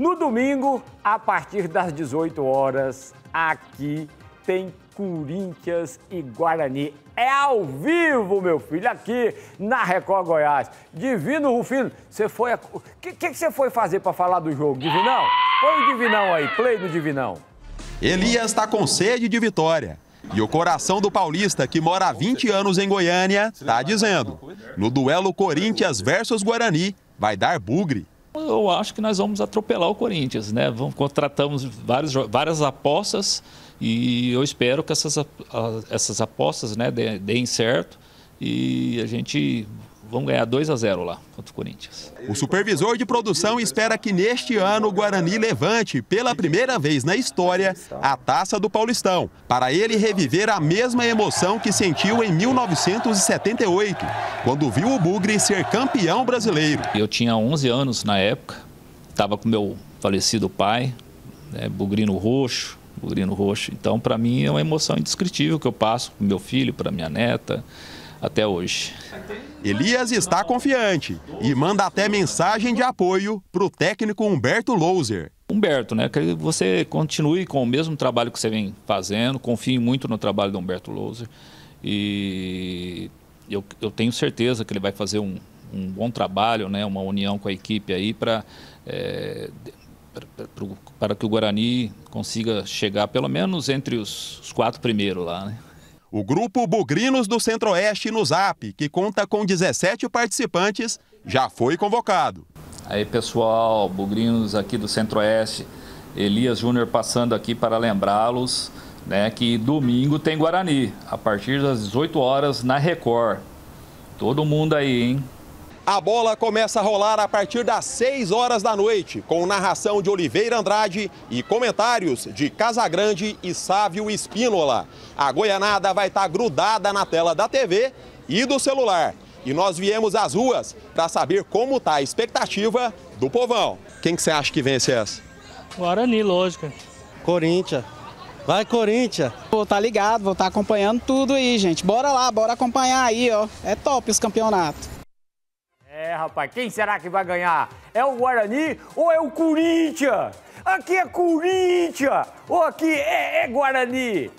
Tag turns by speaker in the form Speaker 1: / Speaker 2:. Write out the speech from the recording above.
Speaker 1: No domingo, a partir das 18 horas, aqui tem Corinthians e Guarani. É ao vivo, meu filho, aqui na Record Goiás. Divino Rufino, você foi. O que, que, que você foi fazer para falar do jogo, Divinão? Põe o Divinão aí, play no Divinão.
Speaker 2: Elias está com sede de vitória. E o coração do paulista, que mora há 20 anos em Goiânia, está dizendo: no duelo Corinthians versus Guarani, vai dar bugre.
Speaker 3: Eu acho que nós vamos atropelar o Corinthians, né? Vamos, contratamos vários, várias apostas e eu espero que essas, essas apostas né, deem certo e a gente vamos ganhar 2 a 0 lá contra o Corinthians.
Speaker 2: O supervisor de produção espera que neste ano o Guarani levante, pela primeira vez na história, a taça do Paulistão, para ele reviver a mesma emoção que sentiu em 1978, quando viu o Bugre ser campeão brasileiro.
Speaker 3: Eu tinha 11 anos na época, estava com meu falecido pai, né, Bugrino Roxo, Bugrino Roxo. Então, para mim, é uma emoção indescritível que eu passo para meu filho, para minha neta, até hoje.
Speaker 2: Elias está confiante e manda até mensagem de apoio para o técnico Humberto Louser.
Speaker 3: Humberto, né? Que você continue com o mesmo trabalho que você vem fazendo, confie muito no trabalho do Humberto Louser e eu, eu tenho certeza que ele vai fazer um, um bom trabalho, né? Uma união com a equipe aí para é, para que o Guarani consiga chegar pelo menos entre os, os quatro primeiros lá. Né?
Speaker 2: O grupo Bugrinos do Centro-Oeste no Zap, que conta com 17 participantes, já foi convocado.
Speaker 3: Aí pessoal, Bugrinos aqui do Centro-Oeste, Elias Júnior passando aqui para lembrá-los né, que domingo tem Guarani, a partir das 18 horas na Record. Todo mundo aí, hein?
Speaker 2: A bola começa a rolar a partir das 6 horas da noite, com narração de Oliveira Andrade e comentários de Casagrande e Sávio Espínola. A goianada vai estar grudada na tela da TV e do celular. E nós viemos às ruas para saber como está a expectativa do povão. Quem que você acha que vence essa?
Speaker 4: Guarani, lógico.
Speaker 5: Corinthians. Vai, Corinthians.
Speaker 6: Vou estar tá ligado, vou estar tá acompanhando tudo aí, gente. Bora lá, bora acompanhar aí, ó. É top os campeonatos.
Speaker 1: Rapaz, quem será que vai ganhar? É o Guarani ou é o Corinthians? Aqui é Corinthians ou aqui é, é Guarani?